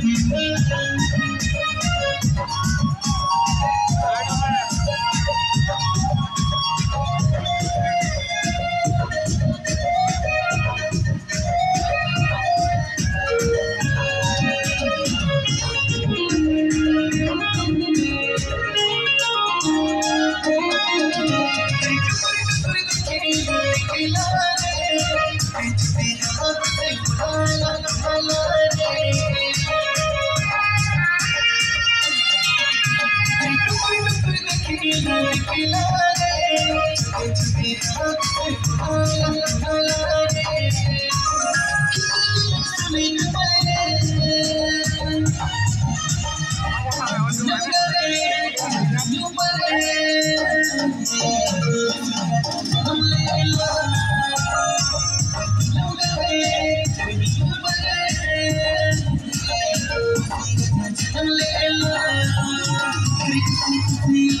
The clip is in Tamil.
thank you. Thank you. I'm